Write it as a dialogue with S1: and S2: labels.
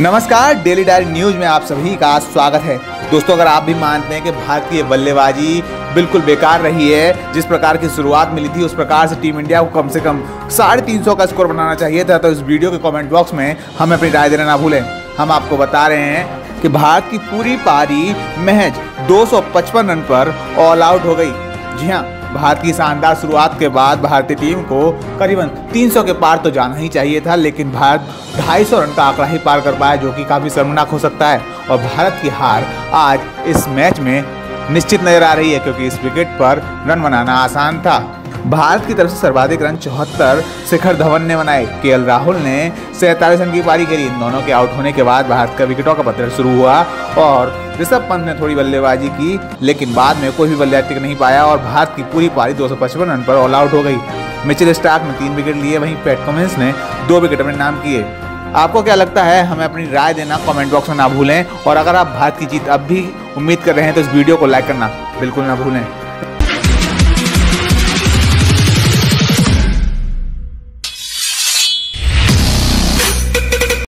S1: नमस्कार daily diary news में आप सभी का स्वागत है। दोस्तों, अगर आप भी मानते हैं कि भारतीय बल्लेबाजी बिल्कुल बेकार रही है, जिस प्रकार की शुरुआत मिली थी, उस प्रकार से टीम इंडिया को कम से कम साढ़े तीन सौ का स्कोर बनाना चाहिए था तो इस वीडियो के कमेंट बॉक्स में हमें अपनी राय देना ना भूलें। हम आपको बता रहे हैं कि भारत की पूरी पारी महज 255 रन पर ऑल आउट हो गई। जी हाँ भारत की शानदार शुरुआत के बाद भारतीय टीम को करीबन 300 के पार तो जाना ही चाहिए था, लेकिन भारत 250 रन का आंकड़ा ही पार कर पाया, जो कि काफ़ी शर्मनाक हो सकता है। और भारत की हार आज इस मैच में निश्चित नज़र आ रही है, क्योंकि इस विकेट पर रन बनाना आसान था। भारत की तरफ़ से सर्वाधिक रन चौहत्तर, शिखर धवन ने बनाए। के राहुल ने सैतालीस रन की पारी करी। इन दोनों के आउट होने के बाद भारत का विकेटों का पत्र शुरू हुआ और ऋषभ पंत ने थोड़ी बल्लेबाजी की, लेकिन बाद में कोई भी बल्लेबाज टिक नहीं पाया और भारत की पूरी पारी दो सौ पचपन रन पर ऑल आउट हो गई। मिचिल स्टार्क ने तीन विकेट लिए, वहीं पैट कमिंस ने दो विकेट अपने नाम किए। आपको क्या लगता है? हमें अपनी राय देना कमेंट बॉक्स में ना भूलें। और अगर आप भारत की जीत अब भी उम्मीद कर रहे हैं तो इस वीडियो को लाइक करना बिल्कुल ना भूलें।